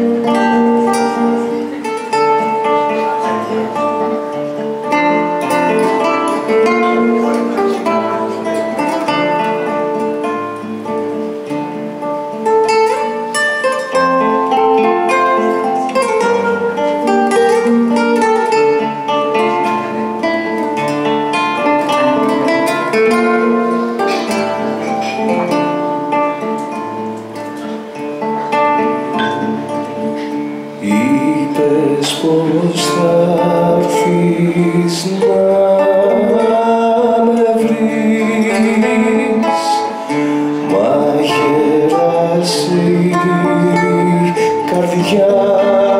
Música πως θα έρθεις να με βρεις. Μα γεράσει η καρδιά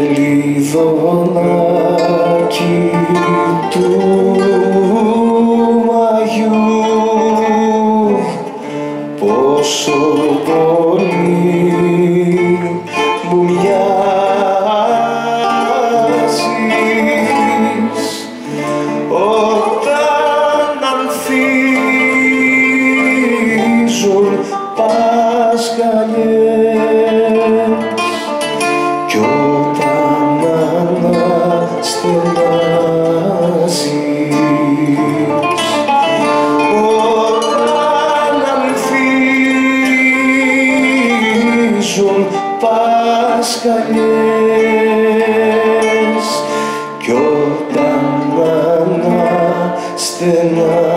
feliz ou oh, noite tu πασχαλιές κι όταν αναστενάζεις